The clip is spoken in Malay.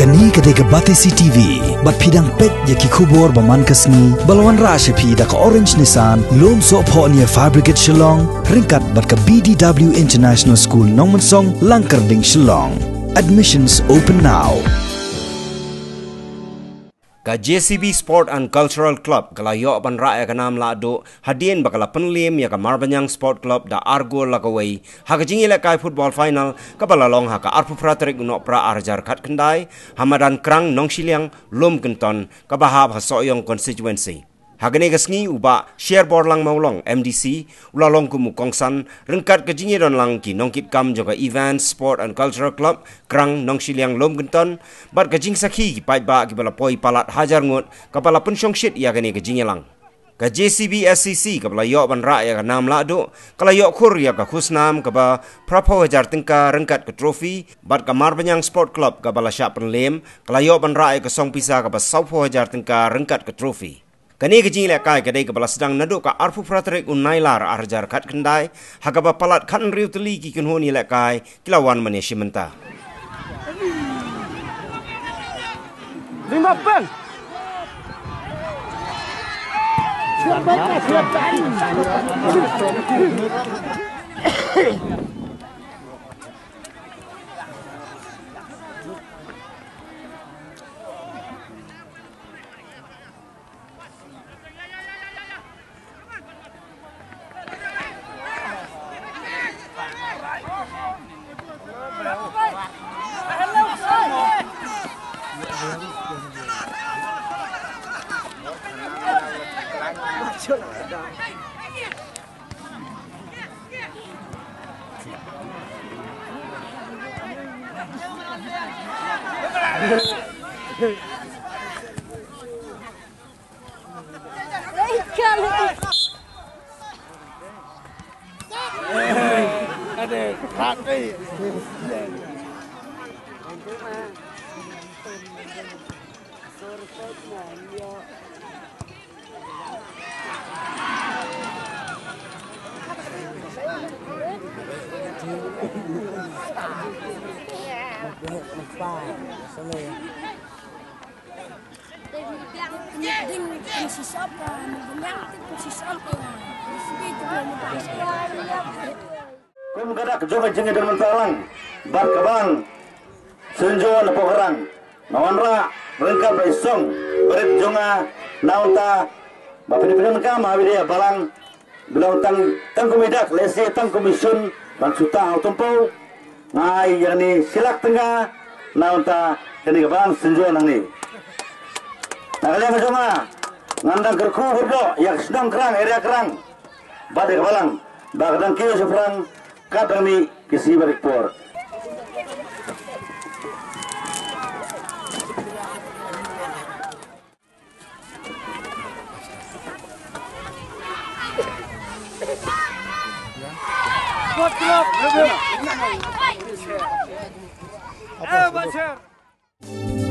kani kade ke bate CTV bat phidang pet ye ki khubor ba man kasni balwan ra she phi da orange nisan lom so pho ni fabricate shillong ringkat bat ka BDW International School nongman song langkar ding shillong. Admissions open now ka JCB Sport and Cultural Club kala yo ban ra ya kanam la do hadien bakala penlim ya ka Marbanyang Sport Club da Argo la kawai ha ka jingile kai football final ka bala long ha ka arpu fratrik no pra arjar khat khandai hamadan krang nong shiliang lom kenton ka bahab ha soyong constituency Hagane gasngi uba share board lang maulong MDC ulalong kumu kongsan rengkat ke jingi don lang ki nongkit kam juga event sport and cultural club krang nong shiliang lom genton. Bat ke jing sakhi ki pai ba ki bala poi palat hajar ngut kapala pun shong shit ya gane ke jingi lang. Ka JCB SCC ka bala yok ban ra ya ka nam la do kala yok khur ya ka khusnam ka ba prapo hajar tingka rengkat ke trofi bat ka marbanyang sport club ka bala sya lem kala yok ban ra ya ka song pisa ka ba saupo hajar tingka rengkat ke trofi Kani ke jingle kai ke dei ke balas sedang nadu ka arfu fratrik un nailar arjar kat kendai haka ba palat kat riu teli ki kun honi le kai kilawan mani shimenta. Lima Hey, I did. Hot day. Na pokerang nawanra rengka baisong berit jonga naunta bapini pinan ka mawide balang bilang tang tang kumidak lesi tang komisyon ban suta autompo ngai yani silak tengah naunta kini kabang senjo nang ni. Nakaliang jonga? Ngandang kerku hurdo yak sedang kerang area kerang. Bade kabalang bagdang kiyo sefrang kadami kisi berikpor. Hey, Bashir!